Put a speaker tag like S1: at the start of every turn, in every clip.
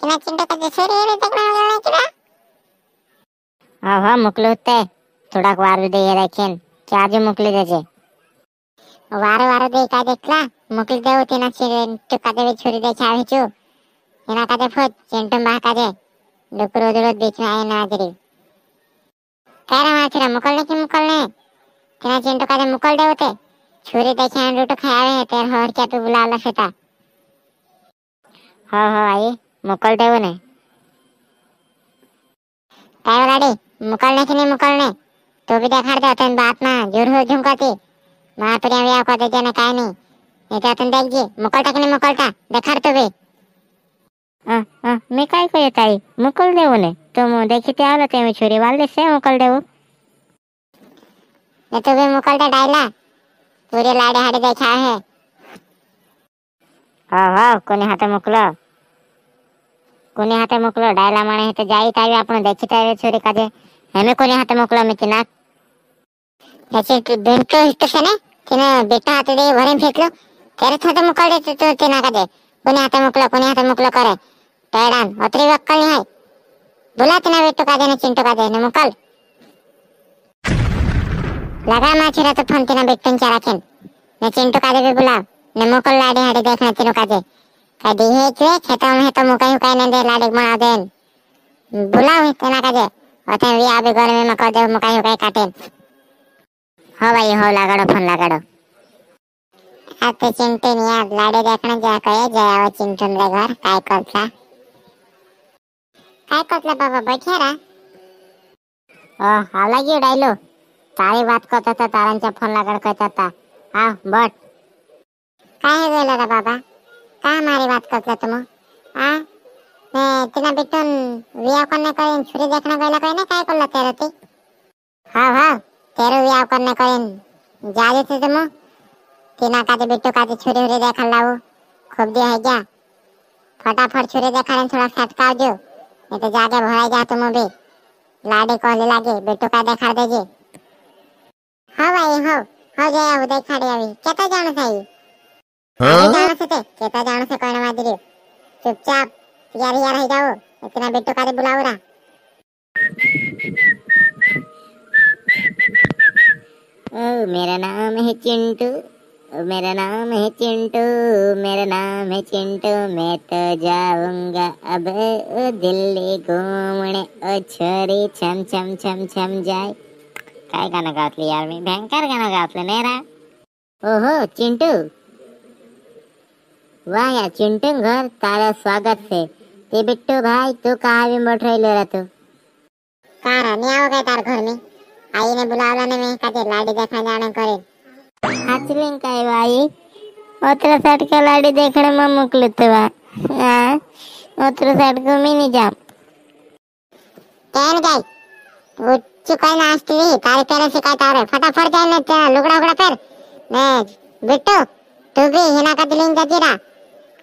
S1: ಇನ್ನ ಚಿಂಟಕದ ಸೇರಿ ಏನು ತೆಗ್ನ ಹೋಗಿಲ್ಲ
S2: ಆಹಾ ಮುಕ್ಲುತ್ತೆ ತುಡಕ್ ವಾರದೆ ಏದಕ್ಕೇನ್ ಕ್ಯಾಜು ಮುಕ್ಲಿದೆ ಜೆ ವಾರ ವಾರದೆ ಕಾ ದೇಖ್ಲ ಮುಕ್ಲಿದೆ ಉತಿನ ಚಿಂಟು ಕದೆ ವಿಚುರಿದೆ ಚಾವಿಚು ಇನ್ನ ಕದೆ ಫೋತ್ ಚಿಂಟು ಬಾ ಕದೆ ಡುಕುರು ಉದುರು ಬಿಚ್ನ ಏನ ಆಗಿರಿ ಕೈರ ಮಾಚಿರ ಮುಕಲ್ನೆ ಕಿ ಮುಕಲ್ನೆ ತಿನ ಚಿಂಟು ಕದೆ ಮುಕಲ್ದೆ ಉತೆ छुरी देखे रोटो खाया है तेर होर क्या तू बुला ला
S1: सेटा हो हो
S2: आई ಮುಕ್ಕಳ್ತೇವನೆ ಟೈವರಾಡಿ ಮುಕ್ಕಳ್ನೆ ಕಿನಿ ಮುಕ್ಕಳ್ನೆ तू भी देखा दे तन बात ना ज़रूर झुमकाती माँ पर हम या को देने काय नहीं? नहीं तो तन देख जी मुकलटा कि मुकलटा देखा तो भी।
S1: आ आ मैं काय को ताई? मुकल देव ने? तो तुम देखते तो आला ते में छुरी वाले से मुकल
S2: देव। नहीं तो भी मुकलटा डायला? पूरे लाड़े हाड़े देखा है।
S1: हाँ हाँ कोने हाथ मुकलो। કોની હાથે મોકલો ડાયલા માણે હે તો જાઈ તાવી આપણે દેખી તાવે છોરી કાજે હેમે કોની હાથે મોકલો મે
S2: કિના એસે બેન્ટો હિટ છે ને તેને બેટા હાથે દે ભરે ફેકલો તેરે હાથે મોકલ દે તો તેના કાજે કોની હાથે મોકલો કોની હાથે મોકલો કરે ટાયડાન ઓતરી વક્કલ ની હાય બોલા તેના બેટો કાજે ને ચિંટો કાજે ને મોકલ লাগা মাছেরা তো ফোন তেনা বেটন চারাখেন না চিন্টু কাজে বে বলা না মোকল লাড়ি হাড়ি দেখ না তিনো কাজে ᱠᱟᱫᱤᱦᱮ ᱪᱮ ᱠᱷᱮᱛᱟᱢ ᱦᱮᱛᱚ ᱢᱩᱠᱟᱭ ᱦᱩᱠᱟᱭ ᱱᱮᱱᱫᱮ ᱞᱟᱰᱮᱠ ᱢᱟ ᱟᱫᱮᱱ बुलाओ इतना का जे ओते वे आबे घर में मको दे मकाई होकाई
S1: काटेन हो भाई हो लगाड़ो
S2: फ़ोन लगाड़ो आते चिंटन यार लाडे देखने जा कहे जाए आवे चिंटन रे घर काय करता काय करता बाबा बैठे रा
S1: ओ आला की डाइलो तारी बात करता था तारंचा फ़ोन लगाड़ कहता था हाँ बट
S2: काय गेला रे बाबा का मारी बात करतला तुम आ ने तिना बिटून विया करने करीन छुरी देखना गयला कहीं ना काय करला तेरे ती हाँ हाँ तेरे विया करने करीन जा देते तुम तिना काते बिट्टू काते छुरी हुरी देखा लाऊ खूब दिया है क्या फटाफट छुरी देखा थोड़ा सटकाव जो नहीं तो जाके भराई जा तुम भी लाडे कहले लागे बिट्टू का देखा देजे हाँ भाई हो हो गया वो देखा दे अभी केता जाना चाहिए अभी जाना से ते केता जाना से कोई ना मादरी चुपचाप यार यार रह जाओ इतना बिट्टू का बुलाओ रा
S1: ओ मेरा नाम है चिंटू मेरा नाम है चिंटू मेरा नाम है चिंटू मैं तो जाऊँगा अब दिल्ली घूमने। ओ छोरी छम छम छम छम जाए। काय गाणं गातलं यार मी? भयंकर गाणं गातलं नाही रा? ओहो चिंटू वाह यार चिंटू घर तारा स्वागत से। ते बिट्टू भाई तू कहाँ भी बैठ रही ले रहा तू
S2: कार नहीं आओ गए तार घर में आई ने बुलावला ने मैं काते लाडी देखा जाने करे
S1: हाचलिंग काय बाई ओत्र साठ का लाडी देखने में मोकलत बा हाँ ओत्र साठ को मी नहीं जाम.
S2: कैन गई वो चुकाई नाश्ती रही तारे तेरे से कहता रहे फटाफट जाए ना तेरा लुगड़ा उगड़ा पर ने बिट्टू तू भी हिना का दिलिंग जजीरा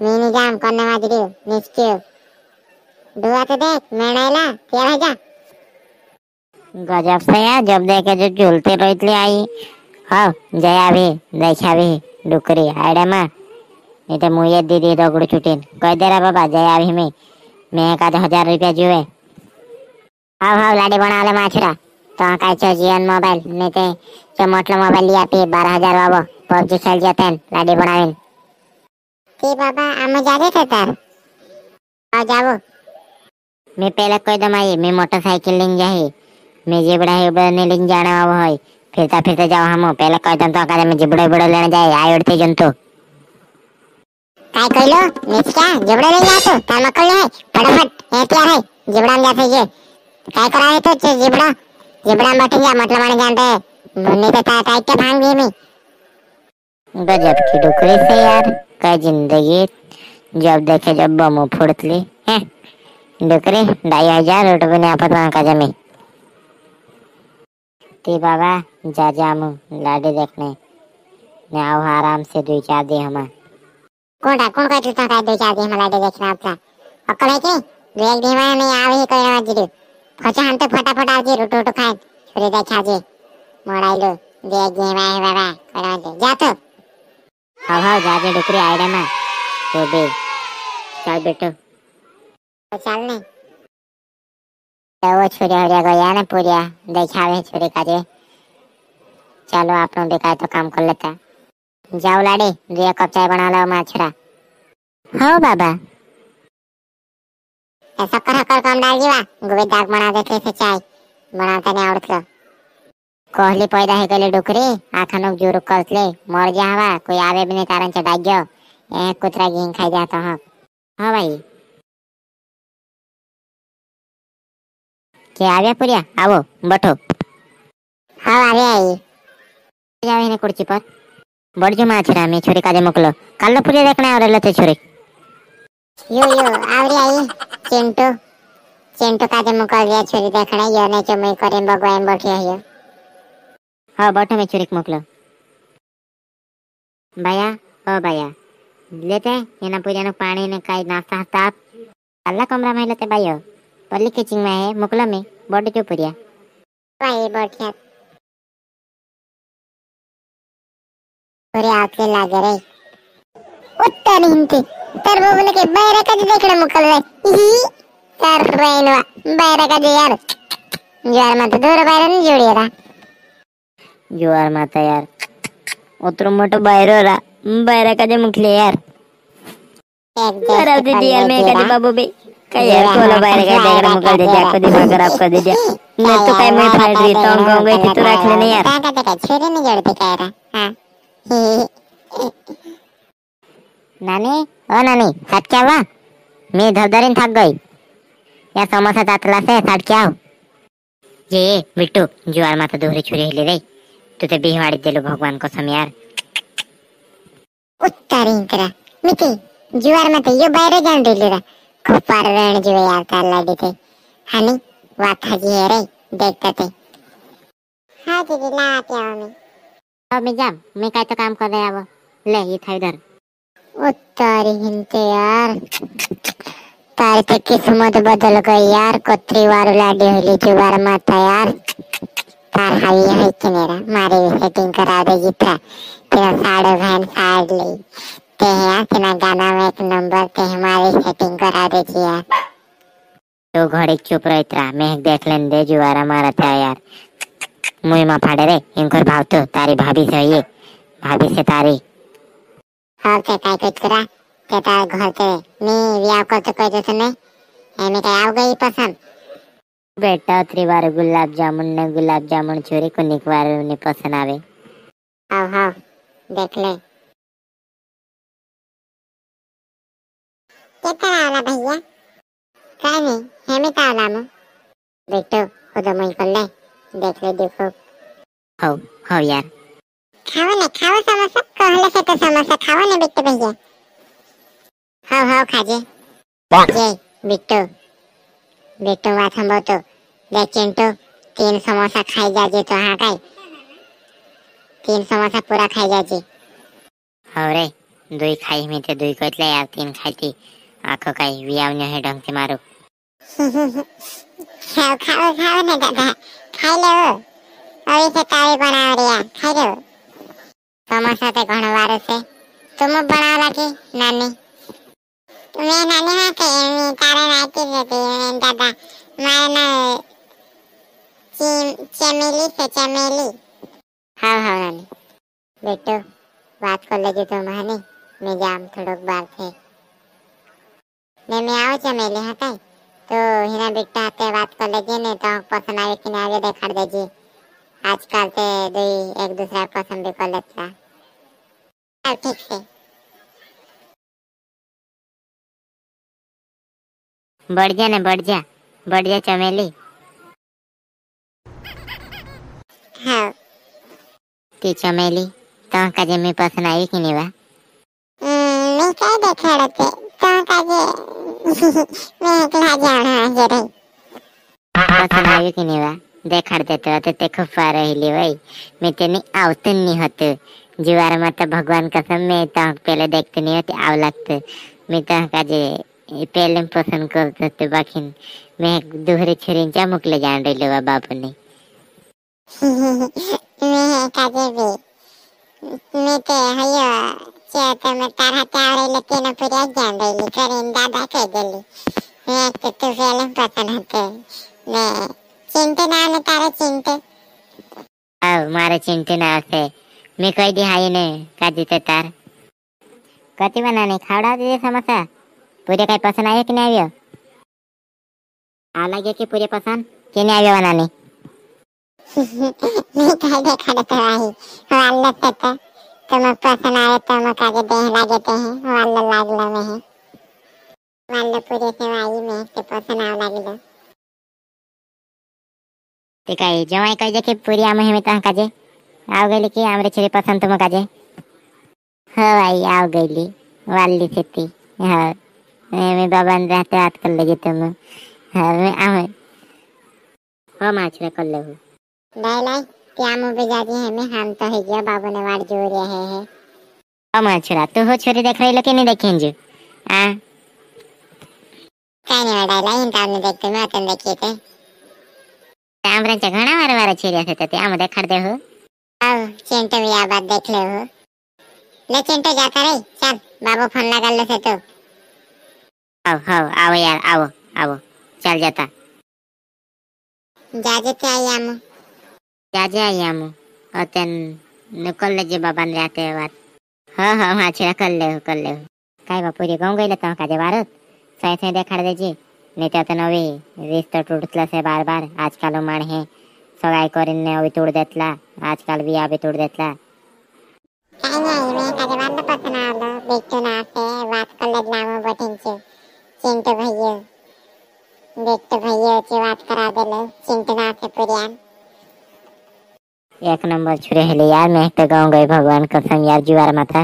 S2: मीनी जाम करने माजरी निश्चय दुआ तो देख मैं नाइला तेरा जा।
S1: गजब से यार, जब देखे जो झूलते रोतले आई। हाँ जया भी देखा भी, डुकरी आयडा मा। नहीं तो मुझे दीदी रगड़ छुटीन कह दे रहा बाबा, जया भी में, मैं एक हज़ार रुपया जुए।
S2: हाव हाव, लाडी बनावले माछरा। तो काय चो जीवन मोबाइल, नहीं ते चो मोटलो मोबाइल लिया पी बारह हज़ार बाबो पबजी खेल जतेन लाडी आम जा देते तार आओ जावो
S1: मैं पहले कोई दमाई मैं मोटरसाइकिल लेंगे जाही मैं जिबड़ा है उबड़ा ने लेंगे जाना वो है फिरता फिरता जाओ हम। पहले कोई दम तो आकर मैं जिबड़ा उबड़ा लेने जाए आय उड़ते जंतु।
S2: काय कइलो निचका जबड़ा ले जातो तार मकल है फटाफट ए तैयार है। जिबड़ा में जाते ये। काय करा है तो चे, जिबड़ा? जिबड़ा में बैठ गया मतलब माने जानते हैं नहीं तो ता भाँग में
S1: गजब की डुकरी से यार का ज़िंदगी, जब देखे जब बम फुड़तली है? डुकरी ढाई हज़ार रुपये ने आपत वहाँ का जमी। ते बाबा, जा जामू लाडी देखने। ने आओ आराम से दो चार दे हमा।
S2: कोणा कोण काय तुझा काय दो चार दिन मला दे देखना आपला अक्कल है की दो एक दिन में नहीं आवे ही कोई ना जिरु फचा हंते फटाफट आजे, रोटो रोटो खाए। फिर देखा जे मोड़ाइलो दो एक दिन में बाबा, कोई ना जा तो।
S1: हाँ हाँ जाके डुकरी आयडा ना तो दे चल बेटो
S2: तो चल नहीं
S1: तो वो छुरी हो जाएगा यार ना पूरिया देखावे छुरी का जे चलो आप लोग बेकार तो काम कर लेता जाओ लाड़ी दिया कप चाय बना लो माँ छुरा हाँ बाबा
S2: ऐसा कर कर काम डाल दिया गोबे दाग बना देते थे चाय बनाते नहीं आवड़त लो
S1: कहली पैदा है कहले डुकरी, आखनों ज़ोर कलतले मर जावा कोई आवे भी नहीं तारन चटाई गयो ए कुतरा गिंग खाई जाता हम हाँ भाई। के आवे पुरिया? आवो, बैठो।
S2: हाँ आवे आई।
S1: जावे ने कुर्सी पर। बड़ जो माछ रा, मैं छोरी काजे मुकलो। कल लो पुरिया देखना और लते छोरी।
S2: यो यो, आवरी आई, चिंटू। चिंटू काजे मुकल गया, छोरी देखना यो ने चो मैं करें बगवाएँ बैठे है
S1: यो। हाँ, हो बॉटम में छुरीक मोकलो। भैया, ओ भैया, लेते यहाँ पूजा पानी ने काई नाश्ता हास्ता आप। अल्लाह कमरा में लेते भाई हो पल्ली किचिंग में है, मोकलो में बॉट जो पूरिया
S2: भाई बॉट क्या पूरे आके लागे रे उत्तर हिंदी तर वो बोले के बैरा का देखने मुकल रे ही तर रेनवा बैरा का यार। यार, मत दूर बैरा नहीं जोड़िएगा।
S1: જુવાર માતા યાર ઓતરો મોટો બાયરો રા બાયરા કાજે મોકલે યાર
S2: एक
S1: खराब दे दिया मैं कदी बाबू बे काय यार कोला बायरा का देखने मोकल दे दिया कदी खराब कर दे दिया मैं तो काय मैं फाड़ रही तो गाँव गई थी तो रख लेने यार
S2: क्या कहते क्या छुरी नहीं जोड़ती कह रहा हाँ ही
S1: નાની ઓ નાની સાટ क्या हुआ मैं धरधरीन थक गई या समोसा तातला से साट क्या हो ये बिट्टू जुआर माता दोहरी छुरी हिले रे तू ते बिहवाड़ी दिलो भगवान को सम यार।
S2: उत्तर इंकरा मिती जुवार मत यो बैरे जान दिली रा खूप पार रण जीवे यार तार लाडी थे हानी, वाथा जी है रे, देखते थे हाँ दीदी, ला आती हूँ मैं।
S1: अब मैं जाम, मैं काय तो काम कर रहा वो ले, ये था इधर।
S2: उत्तर हिंते यार। तार ते किस्मत बदल गई यार कोत्री वारू लाडी होली जुवार माता यार। हाई है कि मेरा मारे भी सेटिंग करा दे जित्रा तेरा साड़ो बहन साड़ ली ते यार तेरा गाना में एक नंबर ते हमारी सेटिंग करा दे यार
S1: तो घड़ी चुप रही रहता मैं देख लेन दे, जुआरा मारा था यार। मुई मा फाड़े रे इनको भाव तो तारी भाभी से ये, भाभी से तारी।
S2: और ते काय कुछ करा ते तार घर ते मी व्याव करतो कोई तो सुने एमे काय आव गई पसंद?
S1: बेटा त्रिवार गुलाब जामुन ने गुलाब जामुन छोरी को निकवार ने पसंद आवे।
S2: आओ हाँ देख ले। कितना आला भैया? काय नहीं हेमे का आला मु बेटो खुद मुई कर ले देख ले देखो।
S1: हो हो यार।
S2: खाओ ना खाओ समोसा कहले से तो समोसा खाओ ना बेटो भैया। हाँ हाँ खाजे। ये बिट्टू बिट्टू बात हम तो देख चिंटू तीन समोसा खाई जाजे तो हाँ काय तीन समोसा पूरा खाई जाजे
S1: हो रे दुई खाई में ते दुई कोतले यार तीन खाती आखो काई वियाव ने है ढंग से मारो
S2: खाओ खाओ खाओ ना दादा खाई लो अभी से तावी बनाव रिया खाई लो समोसा ते घणो वारो से तुम बनाव लागी नानी मैं नानी हाँ के मैं तारे नाती रहती मैं दादा मारा ना चीम चमेली से चमेली। हाँ हाँ नानी बेटो बात कर लेगी तुम हानी मैं जाम थोड़ोक बार थे। मैं मैं आओ चमेली हाँ काय तो हिना बिट्टा हाथे बात कर लेगी ने तो पसंद आवे कि ना आवे देखाड़ देजी। आजकल ते दुई एक दूसरा पसंद भी कर लेता। ठीक से।
S1: बढ़ जा ने बढ़ जा बढ़ जा चमेली।
S2: हाँ।
S1: ती चमेली तो काजे में पसंद आई कि नहीं
S2: मैं काजे मैं एकला जाना है रे
S1: पसंद आई कि नहीं वा देखाड़ देते ते खूब पा रही भाई मैं तेने आवतन नहीं होते। जुआर माता भगवान कसम मैं तो पहले देखते नहीं होते आव लगते। मैं तो काजे पहले पसंद करते थे बाकी मैं दोहरे छुरी मुकले जान रही वा बापू ने
S2: මේ කජේබි මේක අයියෝ චේතම තරහතාවරෙල තියෙන පුරියක් ගැඹෙලි කරින් දාදා කදෙලි මේක තුසෙල
S1: පතනතේ මේ චින්තනාන තර චින්ත ඔව් මාර චින්තනාසේ මේ કોઈ දිහායිනේ කජිත තර કતી બનાને ખાવડા દીધે સમોસા પૂરે કઈ પસંદ આવ્યો કે નહીં આવ્યો આ લાગ્યો કે પૂરે પસંદ કે નહીં આવ્યો બનાની
S2: मैं कह देखा तो आई वाल्ला तता तुम पसंद आए तो हम काजे देह लागे ते हैं वाल्ला लागला में है वाल्ला पूरे से आई में ते पसंद आव लागलो
S1: ते काय जेव्हा काय जे की पुरी आम हे मिता काजे आव गेली की आमरे छेरी पसंद तुम काजे हो आई आव गेली वाली सेती हा मैं बाबा ने रहते हाथ कर लगे तुम हाँ मैं आव हो माछरे कर ले। हूँ
S2: लाई लाई त्या मुझे जाती है मैं हम तो है गया बाबू ने वार ज़ोर रहे हैं?
S1: हो माछरा तू हो छोरी देख रही कि नहीं देखें जो? आ?
S2: काय नहीं वाड़ा लाई इन ताने देखते मैं अतन देखिए थे।
S1: आमऱ्यांच्या घणा वारे वारे छेरी असते ते आम देखाड दे हो?
S2: आओ चिंटू भी आ बात देख ले। हो ले चिंटू जाता रही चल बाबू फ़ोन लगा लो से तो।
S1: हो हो आओ यार आओ आओ। चल जाता।
S2: जाजे ते आई आमू।
S1: अतन बाबा ने रहते बात हो हो माछरा कर ले हो कर ले हो काय बापुरी गाँव गई तो काजे वारत सही सही देखाड देजी नहीं तो नवी रिश्ता तुटतला से बार बार आजकाल माण हे सगाई करीने अभी तोड देतला आजकाल भी अभी तोड देतला
S2: काय नाही मी काजे वाला पसंद आलो बेटू ना से बात कर ले लामो बटिंचे चिंटू भैया बेटू भैया से बात करा दे ले चिंटू ना से पुरियान
S1: एक नंबर छुरे हेली यार मैं तो गाँव गई भगवान कसम यार जुआर माथा।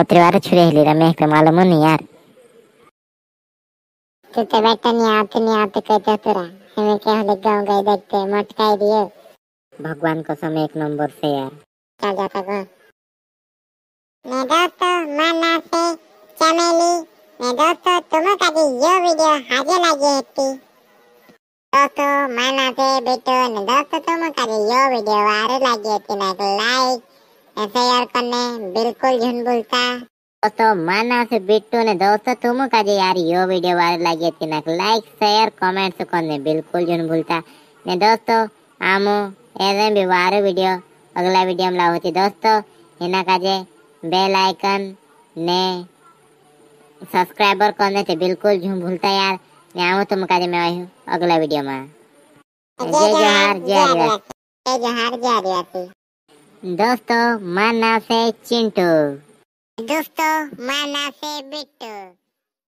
S1: उतरे बार छुरे हेली रा मैं तो मालूम नहीं यार।
S2: तू तो बेटा नहीं आते नहीं आते कहते तुरा। हमें क्या हले गाँव गए देखते मटकाई दिए
S1: भगवान कसम एक नंबर से यार।
S2: चल जाता गो? मैं दोस्तों माना से चमेली मैं दोस्तों तुम्हें कभी ये वीडियो हाजे लगी थी दोस्तों माना से बेटो ने दोस्तों तुम्हें कभी ये वीडियो वारे लगी थी ना लाइक शेयर करने बिल्कुल झुन बोलता
S1: दोस्तों माना से बिट्टू ने दोस्तों तुम का जे यार यो वीडियो वार लगी थी ना लाइक शेयर कमेंट्स करने बिल्कुल जो भूलता ने दोस्तों आमो ऐसे भी वार वीडियो अगला वीडियो में लाओ थी दोस्तों हिना का जे बेल आइकन ने सब्सक्राइबर करने से बिल्कुल झूम भूलता यार मैं हूँ तुम का जे मैं आई हूँ। अगला वीडियो में जय जोहार जय आदिवासी।
S2: जय जोहार जय आदिवासी।
S1: दोस्तों नाम से चिंटू।
S2: दोस्तों माना से बिट्टू।